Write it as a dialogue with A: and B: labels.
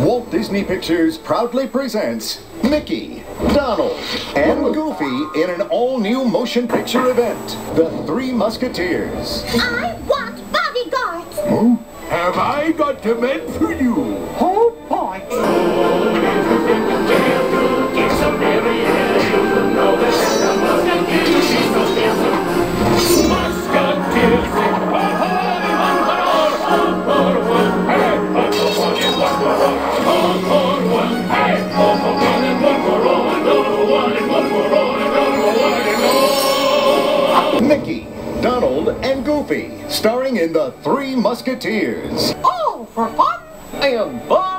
A: Walt Disney Pictures proudly presents Mickey, Donald, and Goofy in an all-new motion picture event, The Three Musketeers.
B: I want bodyguards.
C: Have I got a man for you?
A: Mickey, Donald, and Goofy, starring in The Three Musketeers.
D: All for fun and fun.